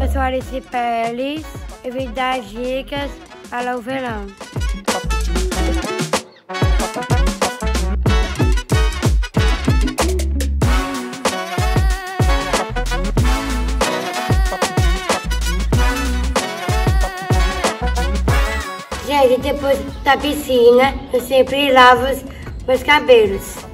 Eu sou Alice Pérez e vim dar dicas para o verão. Gente, depois da piscina, eu sempre lavo os meus cabelos.